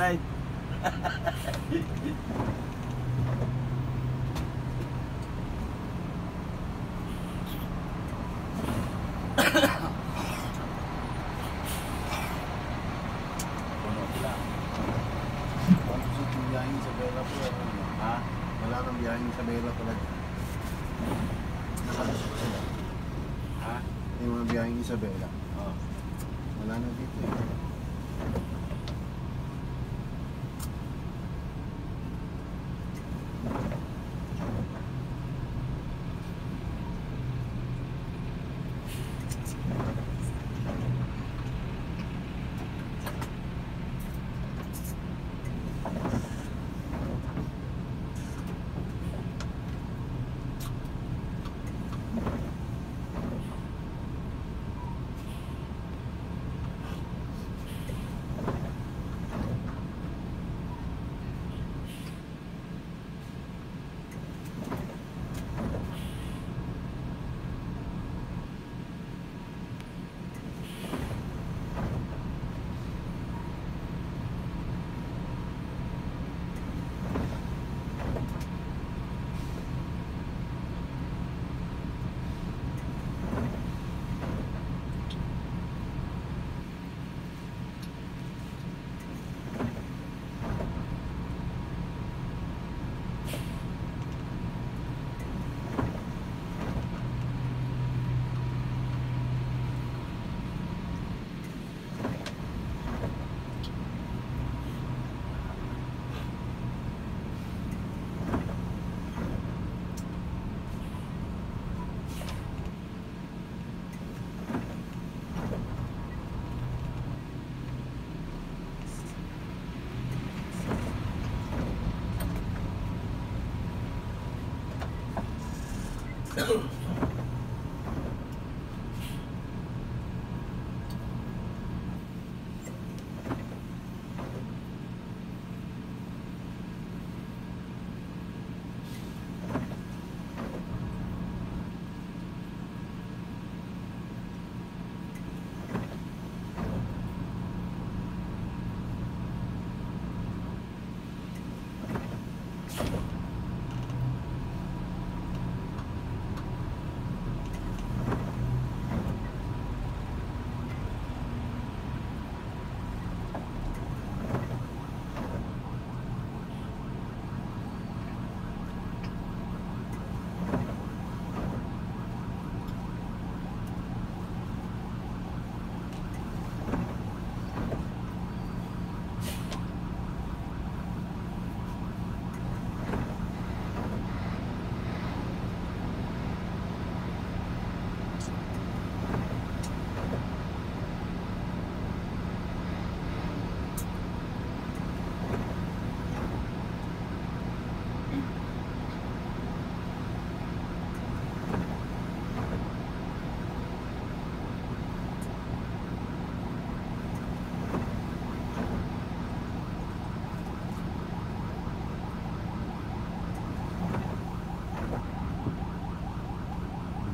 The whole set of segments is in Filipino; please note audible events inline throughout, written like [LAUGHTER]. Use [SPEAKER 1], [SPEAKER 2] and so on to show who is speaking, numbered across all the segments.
[SPEAKER 1] Ha?
[SPEAKER 2] wala nang biyaheng Isabela pala dyan. Nakalusot sila.
[SPEAKER 1] Ha?
[SPEAKER 2] Yung mga biyaheng Isabela.
[SPEAKER 1] Oh.
[SPEAKER 2] Wala na dito eh.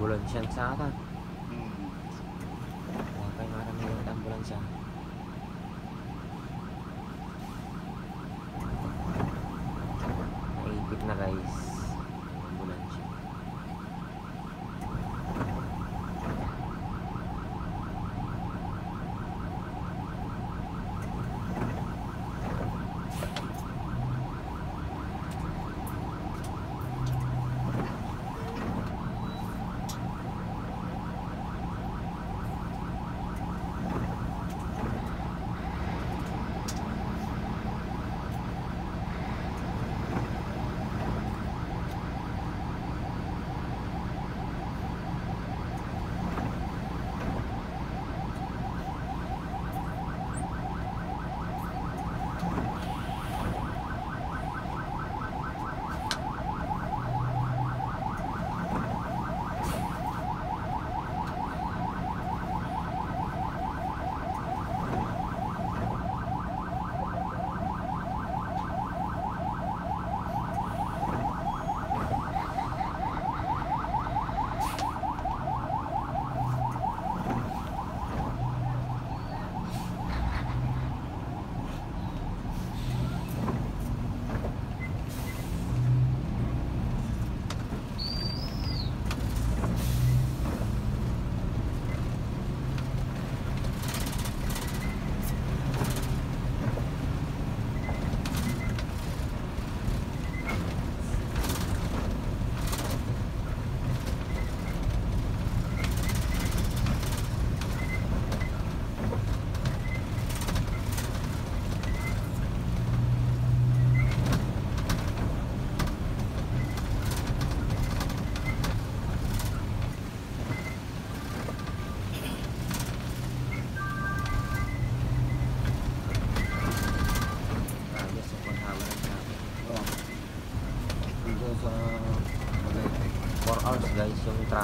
[SPEAKER 3] Ambulansya sa akin.
[SPEAKER 2] Hmm.
[SPEAKER 3] Wala kayo marami yung ambulansya.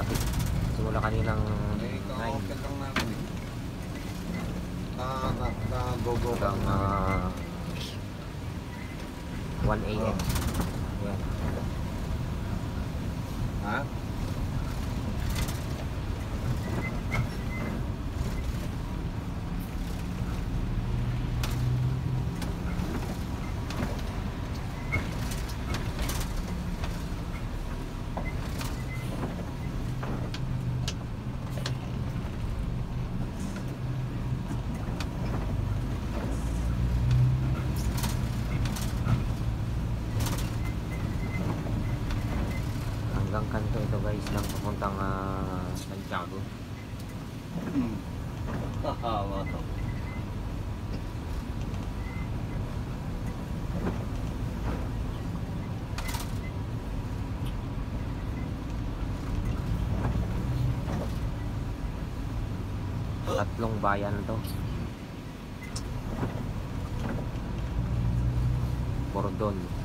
[SPEAKER 3] Traffic. Simula kaninang 9
[SPEAKER 1] ka-open lang namin. Ka, ka, ka-go-go ka
[SPEAKER 3] hanggang
[SPEAKER 1] namin.
[SPEAKER 3] ah, 1 a.m. Yan.
[SPEAKER 1] Ha?
[SPEAKER 3] Hanggang kanto ito guys lang papuntang ah, Santiago.
[SPEAKER 1] Hmm. Hahawa to.
[SPEAKER 3] Tatlong bayan to. Bordon.
[SPEAKER 1] Ayoko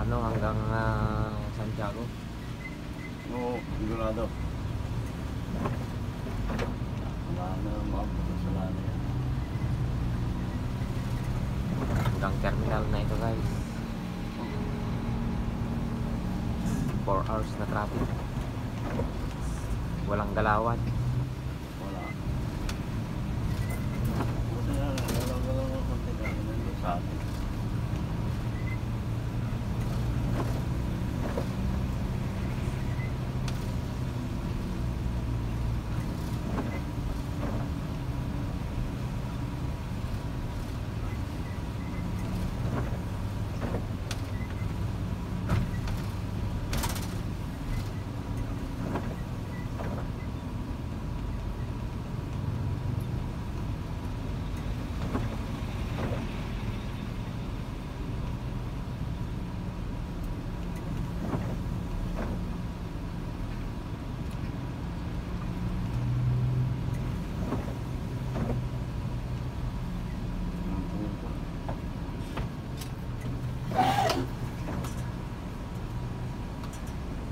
[SPEAKER 3] Solano hanggang ah, Santiago.
[SPEAKER 1] Oo, sigurado. Wala na maabot sa lana yan.
[SPEAKER 3] Hanggang terminal na ito guys. 4 hours na traffic. Walang galawan.
[SPEAKER 1] Wala. Buti na, galaw-galaw ng konti ka. Nandun sa atin.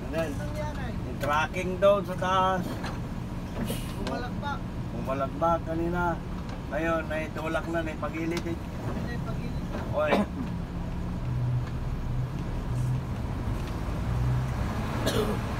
[SPEAKER 1] Ano Yung tracking doon sa taas.
[SPEAKER 4] Bumalakpak.
[SPEAKER 1] Pumalakbak kanina. Ngayon, ay tulak na, ay pagilid eh.
[SPEAKER 4] Hindi, pag-ilit na.
[SPEAKER 1] Oy. [COUGHS]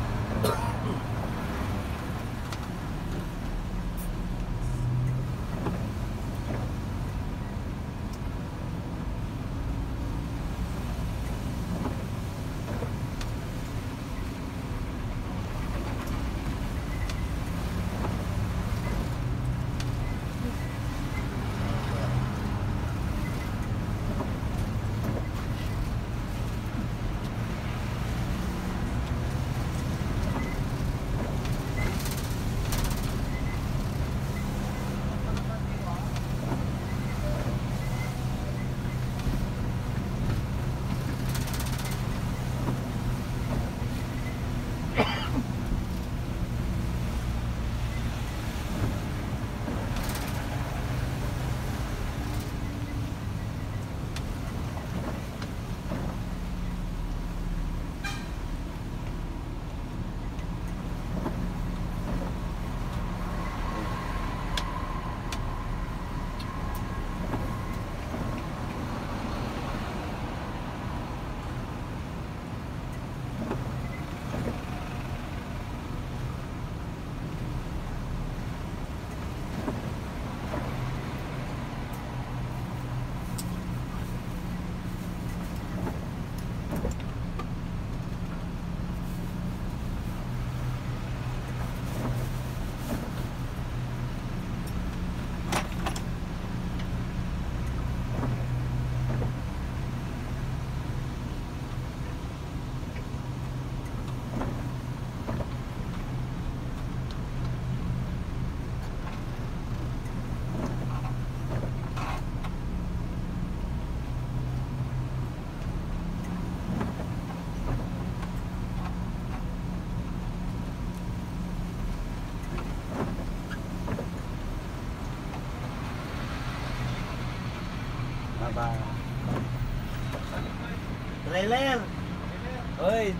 [SPEAKER 1] và Lê Lê Ơi.